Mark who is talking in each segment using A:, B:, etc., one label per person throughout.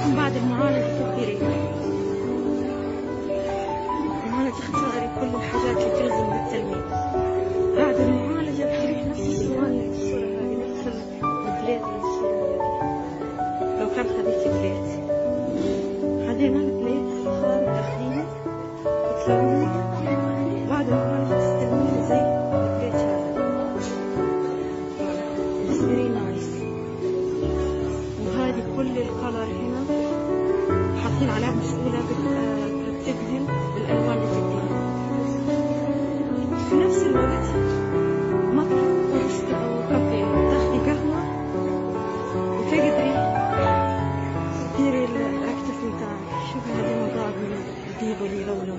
A: لكم بعد المعالجة الكثيره المعالجة اختياري كل الحاجات اللي تلزم للتلميذ بعد المعالجة بتريح نفسي معالجة الصورة هذه نفس البلاد لو كان خذيت بلاد هذه أنا بعد المعالجة تستلميني زي البلاد هذا. It's very nice. كل الكلر بتكون عليها مسؤولة بتبهم بالألوان اللي بتديها في نفس الوقت مرة وقفت وبدي تاخدي قهوة وتقدري تديري الأكتف بتاعك شوفي هذه مضاد من الديب اللي لونه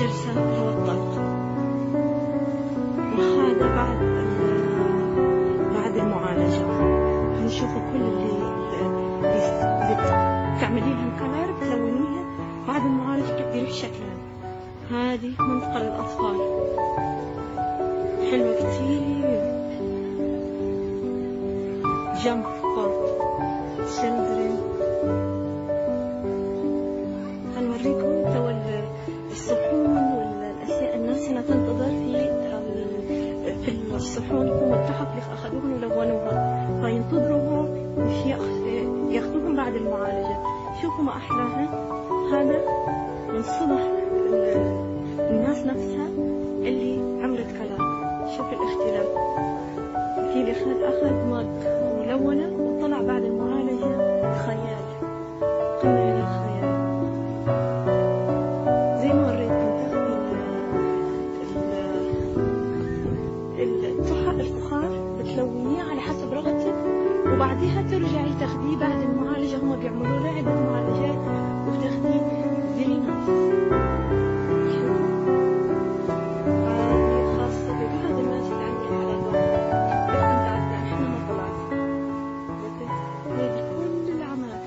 A: جلسة هوا الطلق وهذا بعد بعد المعالجة. هنشوفوا كل اللي اللي- اللي تعملي لها ال color تلونيها بعد المعالجة بيروح شكلها. هذه منطقة للأطفال. حلوة كتير. jump for children الصحون هم التحف اللي اخذوهم ولونوها فينتظروا مش ياخ- ياخذوهم بعد المعالجة. شوفوا ما أحلاها. هذا من ال- الناس نفسها اللي عملت كلام. شوف الاختلاف. في اللي أخذ اخذ مج ولونه وطلع بعد وبعدها ترجعي تاخذيه بعد المعالجة. هم بيعملوا له عدة معالجات وتاخذيه very nice هذه خاصة ببعض الناس اللي عندهم حالات استمتعت إحنا ما طلعت هذه كل الأعمال